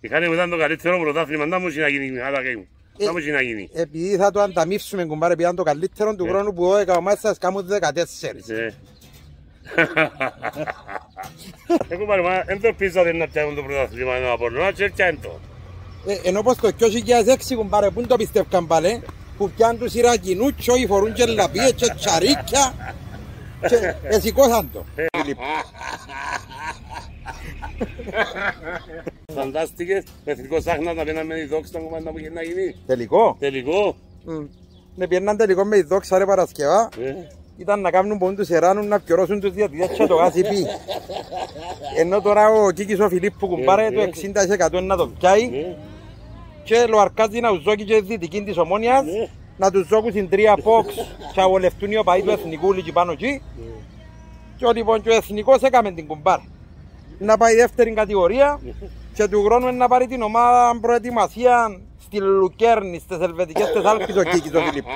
Είχαν μου ήταν το καλύτερο πρωτάθλημα, να μου έχει να γίνει, αλλά και μου. Να μου έχει να γίνει. Επειδή θα το ανταμείψουμε κουμπάρε επειδή ήταν το καλύτερο του Ναι. χρόνου που 12 ομάδες σας κάνουν 14. Ε. Εγώ πάρε, μα δεν το πείσατε να πιάνουν το πρωτάθλημα ενώ από νόα και πιάνουν το. Ε, ενώ πως το 2006 κουμπάρε, πού το πιστεύκαν πάλι, που πιάνουν τους Ιρακινούς και όλοι φορούν και λαπίες και τσαρίκια και εσηκώσαν το. Φίλιπ. Φαντάστηκες, εθνικός άχνας να πέναμε η δόξη στον κομμάτι που είχε να γίνει. Τελικό. Τελικό. Μμ. Ναι, πιέναν τελικό με η δόξα ρε Παρασκευά. Ε. Ήταν να κάνουν πόντους τους εράνουν να πιωρώσουν τους διατητές και το γάσι πει. Ενώ τώρα ο Κίκης ο Φιλίππου κουμπάρε το 60% να το πιάει Ναι. και λοαρκάζει να ουζώκει και δυτική της ομόνιας Ναι. να τους ζώκουν στην τρία box και αγολευτούν οι οπαοί του εθνικού λίγοι πάνω εκεί και ο λοιπόν και ο εθνικός έκαμε την κουμπάρα. Να πάει δεύτερη κατηγορία και του χρόνου να πάρει την ομάδα προετοιμασία στη Λουκέρνη, στις ελβετικές της Άλπης ο Κίκης ο Φιλίππου.